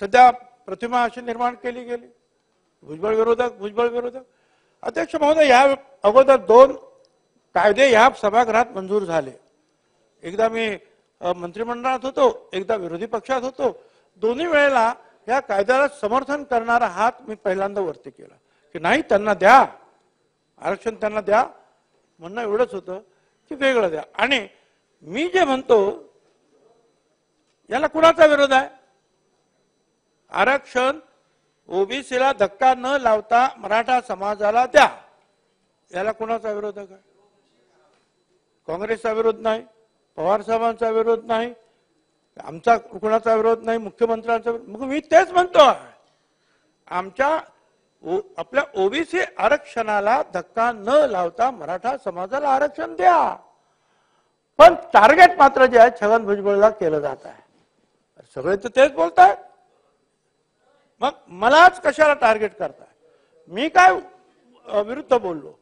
सध्या प्रतिमा अशी निर्माण केली गेली. भुजबळ विरोधक भुजबळ विरोधक. अध्यक्ष महोदय या अगोदर दोन कायदे ह्या सभागृहात मंजूर झाले. एकदा मी मंत्रिमंडळात होतो एकदा विरोधी पक्षात होतो. दोन्ही वेळेला या कायद्याला समर्थन करणारा हात मी पहिल्यांदा वरती केला. की नाही त्यांना द्या. आरक्षण त्यांना द्या. म्हणणं एवढंच होतं की वेगळं द्या. आणि मी जे म्हणतो याला कुणाचा विरोध आहे? आरक्षण ओबीसीला धक्का न लावता मराठा समाजाला द्या. याला कुणाचा विरोध आहे? काँग्रेसचा विरोध नाही पवार साहेबांचा विरोध नाही आमचा कुणाचा विरोध नाही मुख्यमंत्र्यांचा मग मी तेच म्हणतो आमच्या ओ- आपल्या ओबीसी आरक्षणाला धक्का न लावता मराठा समाजाला आरक्षण द्या. पण टार्गेट मात्र जे आहे छगन भुजबळला केलं जात आहे. सगळे तर तेच बोलतायत. मलाच कशाला टार्गेट करताय? मी काय विरुद्ध बोललो?